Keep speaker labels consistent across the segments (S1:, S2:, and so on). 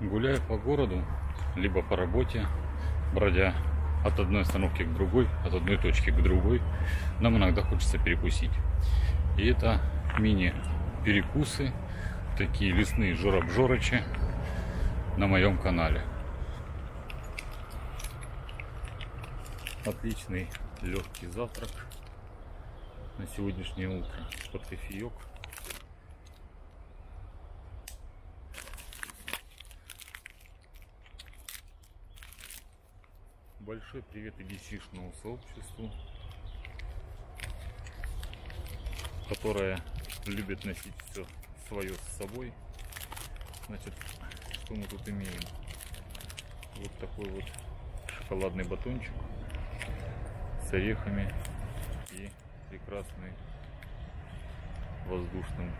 S1: Гуляя по городу, либо по работе, бродя от одной остановки к другой, от одной точки к другой, нам иногда хочется перекусить. И это мини-перекусы, такие лесные жоробжорочи на моем канале. Отличный легкий завтрак на сегодняшнее утро кофеек. Большой привет EDC-шному сообществу, которое любит носить все свое с собой. Значит, что мы тут имеем? Вот такой вот шоколадный батончик с орехами и прекрасный воздушным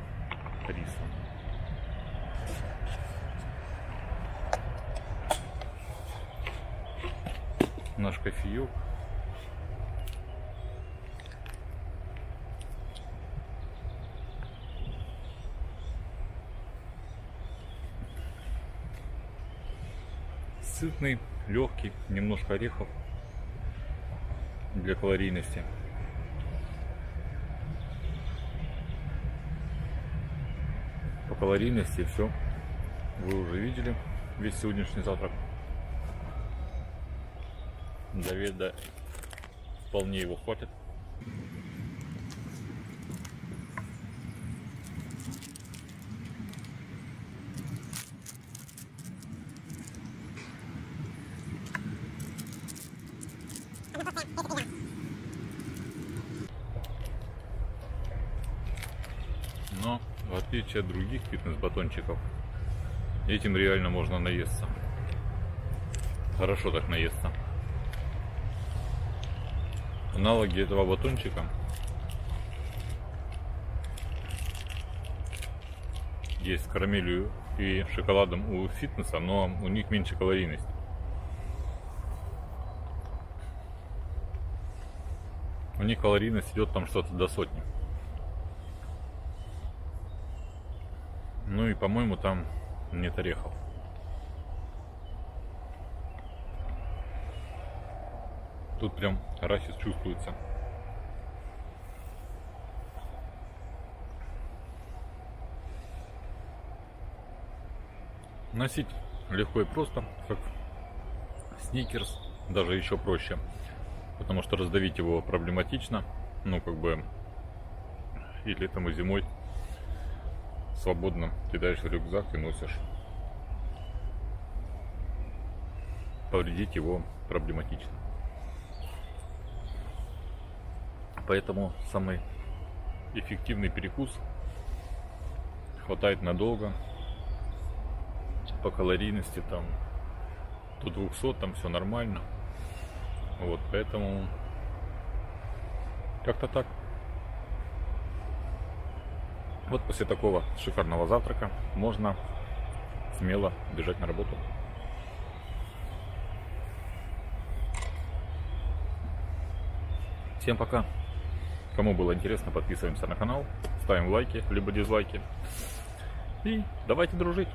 S1: рисом. Наш кофеек. Сытный, легкий, немножко орехов для калорийности. По калорийности все вы уже видели весь сегодняшний завтрак. Давида вполне его хватит. Но в отличие от других фитнес-батончиков, этим реально можно наесться. Хорошо так наесться. Аналоги этого батончика есть с карамелью и шоколадом у фитнеса, но у них меньше калорийность. У них калорийность идет там что-то до сотни. Ну и по-моему там нет орехов. Тут прям арахис чувствуется. Носить легко и просто, как сникерс, даже еще проще. Потому что раздавить его проблематично. Ну, как бы, и летом, и зимой свободно кидаешь в рюкзак и носишь. Повредить его проблематично. Поэтому самый эффективный перекус хватает надолго. По калорийности там до 200 там все нормально. Вот, поэтому как-то так. Вот после такого шикарного завтрака можно смело бежать на работу. Всем пока! Кому было интересно, подписываемся на канал, ставим лайки, либо дизлайки. И давайте дружить.